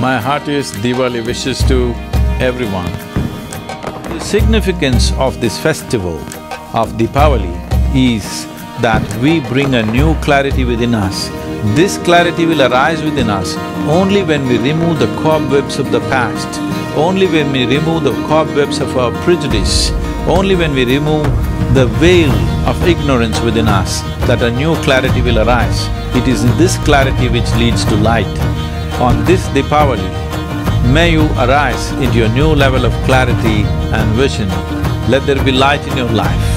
My heartiest Diwali wishes to everyone. The significance of this festival of Deepavali is that we bring a new clarity within us. This clarity will arise within us only when we remove the cobwebs of the past, only when we remove the cobwebs of our prejudice, only when we remove the veil of ignorance within us, that a new clarity will arise. It is this clarity which leads to light. On this Deepavali, may you arise into a new level of clarity and vision. Let there be light in your life.